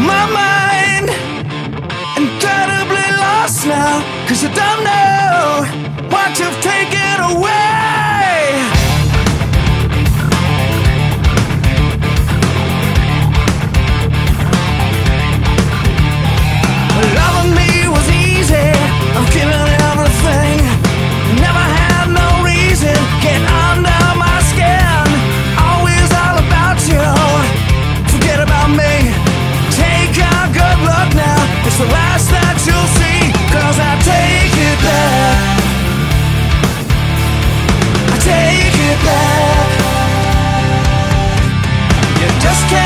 My mind incredibly lost now, cause I don't know just can't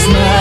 знаю.